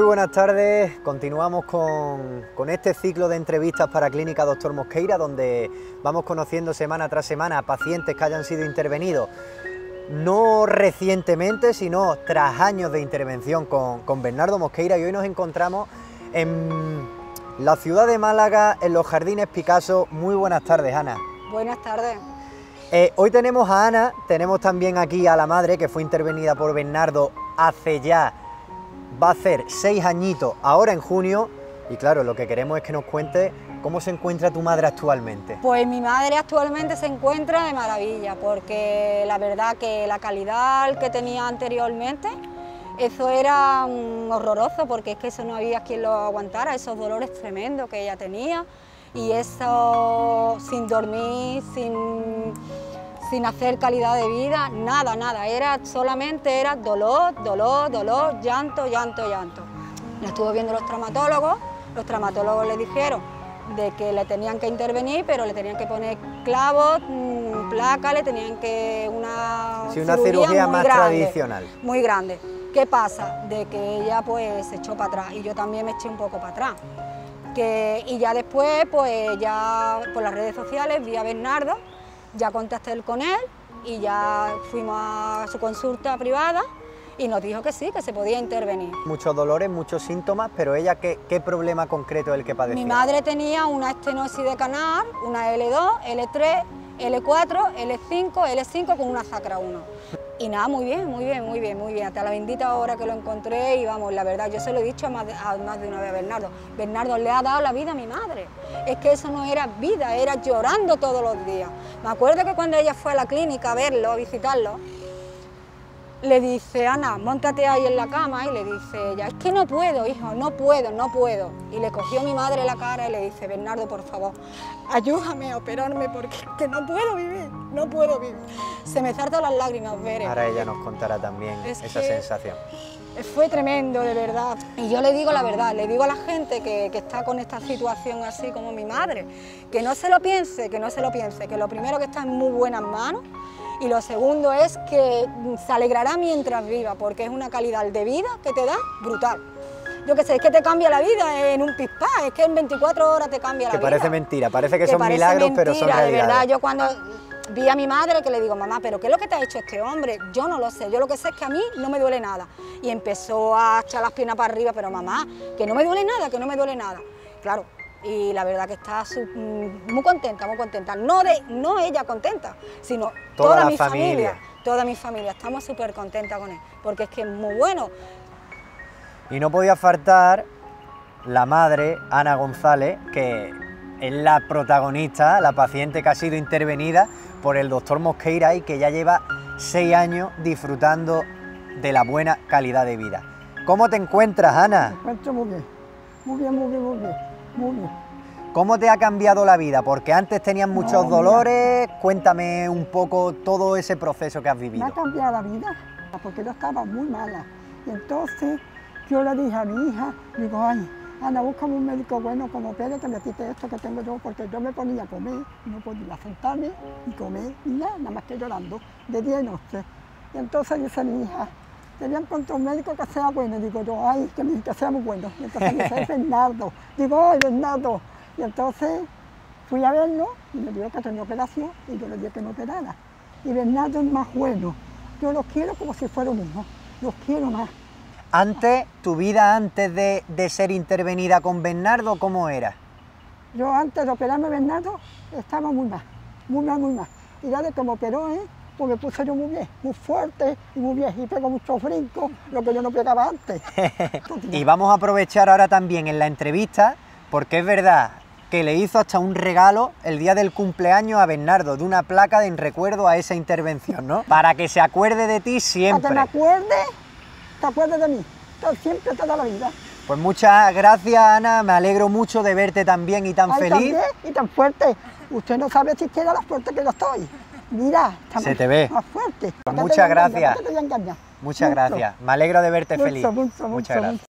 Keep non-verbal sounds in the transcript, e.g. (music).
buenas tardes. Continuamos con, con, este ciclo de entrevistas para Clínica Doctor Mosqueira, donde vamos conociendo semana tras semana a pacientes que hayan sido intervenidos, no recientemente, sino tras años de intervención con, con Bernardo Mosqueira. Y hoy nos encontramos en la ciudad de Málaga, en los Jardines Picasso. Muy buenas tardes, Ana. Buenas tardes. Eh, hoy tenemos a Ana, tenemos también aquí a la madre que fue intervenida por Bernardo hace ya va a hacer seis añitos ahora en junio. Y claro, lo que queremos es que nos cuente cómo se encuentra tu madre actualmente. Pues mi madre actualmente se encuentra de maravilla porque la verdad que la calidad que tenía anteriormente eso era um, horroroso porque es que eso no había quien lo aguantara, esos dolores tremendos que ella tenía. Y eso sin dormir, sin sin hacer calidad de vida, nada, nada, era solamente era dolor, dolor, dolor, llanto, llanto, llanto. La estuvo viendo los traumatólogos, los traumatólogos le dijeron de que le tenían que intervenir, pero le tenían que poner clavos, mm, placas, le tenían que una, sí, una cirugía, más tradicional. Muy grande. ¿Qué pasa? De que ella pues se echó para atrás y yo también me eché un poco para atrás. Que, y ya después, pues ya por las redes sociales vi a Bernardo, ya contacté con él y ya fuimos a su consulta privada y nos dijo que sí, que se podía intervenir. Muchos dolores, muchos síntomas, pero ella, ¿qué, qué problema concreto es el que padecía? Mi madre tenía una estenosis de canal, una L2, L3, L4, L5, L5 con una sacra 1. Y nada, muy bien, muy bien, muy bien, muy bien. Hasta la bendita hora que lo encontré y vamos, la verdad, yo se lo he dicho a más, de, más de una vez a Bernardo. Bernardo le ha dado la vida a mi madre. Es que eso no era vida, era llorando todos los días. Me acuerdo que cuando ella fue a la clínica a verlo, a visitarlo, le dice, Ana, montate ahí en la cama, y le dice ella, es que no puedo, hijo, no puedo, no puedo. Y le cogió mi madre la cara y le dice, Bernardo, por favor, ayúdame a operarme porque que no puedo vivir, no puedo vivir. Se me saltan las lágrimas ver. Ahora ella nos contará también esa sensación. Fue tremendo, de verdad. Y yo le digo la verdad, le digo a la gente que, que está con esta situación así como mi madre, que no se lo piense, que no se lo piense, que lo primero que está en muy buenas manos, y lo segundo es que se alegrará mientras viva, porque es una calidad de vida que te da brutal. Yo qué sé, es que te cambia la vida en un pispá, es que en 24 horas te cambia la vida. Que parece mentira, parece que, son milagros, pero son realidades. de verdad, yo cuando vi a mi madre que le digo, mamá, ¿pero qué es lo que te ha hecho este hombre? Yo no lo sé, yo lo que sé es que a mí no me duele nada. Y empezó a echar las piernas para arriba, pero mamá, que no me duele nada, que no me duele nada. Claro, y la verdad que está mm, muy contenta, muy contenta. No, de, no ella contenta, sino toda, mi familia. Toda mi familia, estamos súper contentas con él, porque es que es muy bueno. Y no podía faltar la madre, Ana González, que es la protagonista, la paciente que ha sido intervenida por el doctor Mosqueira y que ya lleva seis años disfrutando de la buena calidad de vida. ¿Cómo te encuentras, Ana? Me encuentro muy bien, muy bien, muy bien, muy bien. Muy bien. ¿Cómo te ha cambiado la vida? Porque antes tenías muchos dolores, cuéntame un poco todo ese proceso que has vivido. Me ha cambiado la vida, porque yo estaba muy mala. Y entonces yo le dije a mi hija, digo, ay, Ana, búscame un médico bueno como Pérez que me quite esto que tengo yo, porque yo me ponía a comer, no podía sentarme y comer, y nada, nada más que llorando, de día y noche. Y entonces dice mi hija, quería encontrar un médico que sea bueno. Y digo yo, ay, que, que sea muy bueno. Y entonces me dice, Bernardo. Digo, ay, Bernardo. Y entonces fui a verlo y me dijo que tenía operación y yo le dije que no operara. Y Bernardo es más bueno. Yo los quiero como si fuera un hijo. Los quiero más. Antes, tu vida antes de, de ser intervenida con Bernardo, ¿cómo era? Yo antes de operarme Bernardo estaba muy mal, muy mal, muy mal. Y ya de que me operó, ¿eh? pues me puse yo muy bien, muy fuerte y muy bien, y pego muchos brincos, lo que yo no pegaba antes. (laughs) y vamos a aprovechar ahora también en la entrevista, porque es verdad que le hizo hasta un regalo el día del cumpleaños a Bernardo, de una placa de en recuerdo a esa intervención, ¿no? Para que se acuerde de ti siempre. Para que me acuerde, te acuerdes de mí, siempre toda la vida. Pues muchas gracias, Ana. Me alegro mucho de verte tan bien y tan Ay, feliz. Y tan fuerte. Usted no sabe si quiere la fuerte que yo estoy. Mira, se te ve. Más fuerte. Pues muchas gracias. Muchas gracias. Me alegro de verte feliz. Mucho, mucho, muchas gracias.